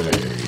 Hey.